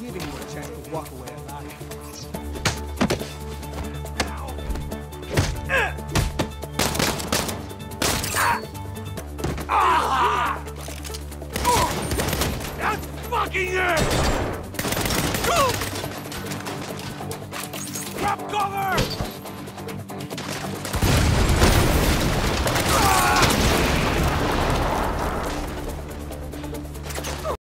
giving you a chance to walk away alive. That's fucking it! Grab cover!